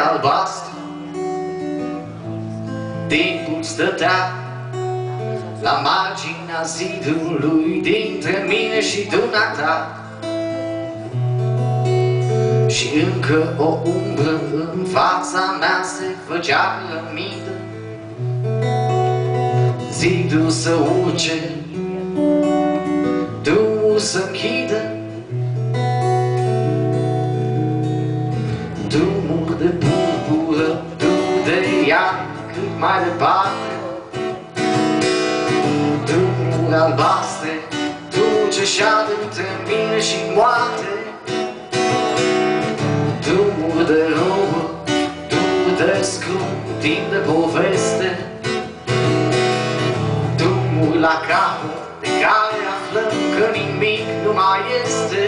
urma de albastru. Timpul stătea la marginea zidului dintre mine și dumneata. Și încă o umbră în fața mea se făcea lămidă. Zidul să urce, drumul să închidă. Mai departe. Drumul albastre, drumul ce șade între mine și moarte. Drumul de robă, drumul de scrum, timp de poveste. Drumul la capăt, de care aflăm că nimic nu mai este.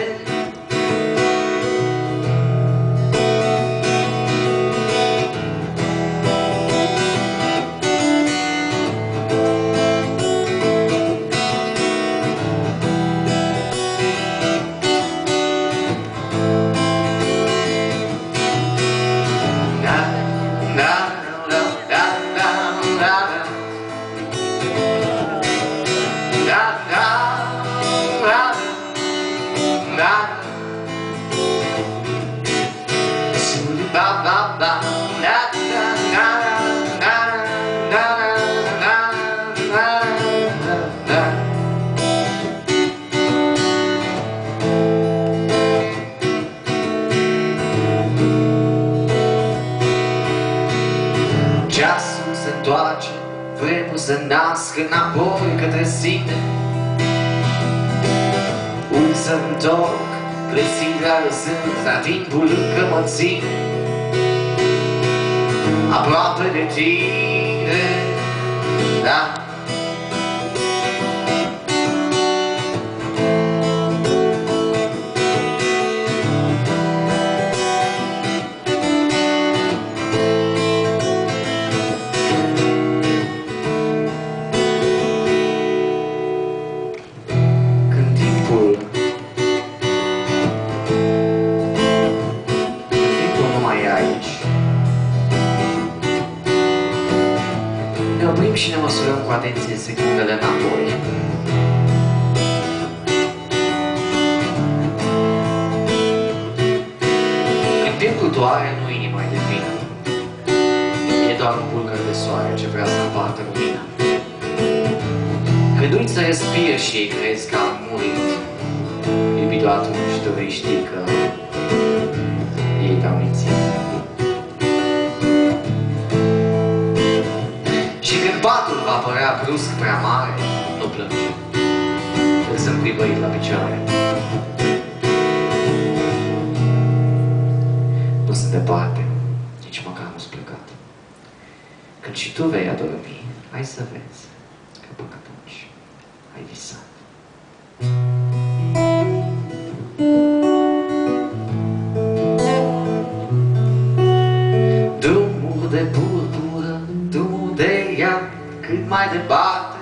Întoarce, vremul să nască înapoi către sine. Un să-mi întorc, clăsirea lăsând, dar timpul încă mă ține. Aproape de tine, da. Ne oprim și ne măsurăm cu atenție secundele înapoi. Când timpul doare, nu inima e de vină. E doar un bulgăr de soare ce vrea să împartă lumina. Când uiți să respiri și ei crezi că am murit, iubitul atunci tu vei ști că brusc prea mare, nu plânge, că sunt pribăit la picioare. Nu sunt departe, nici măcar nu-s plecat. Când și tu vei adormi, hai să vezi că până atunci ai visat. Cât mai departe.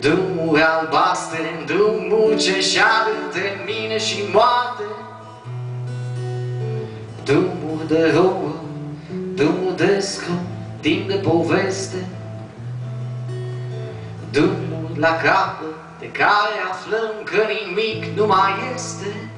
Drumul albastre, drumul ce șade între mine și moarte. Drumul de robă, drumul de scrum, timp de poveste. Drumul la capăt de care aflăm că nimic nu mai este.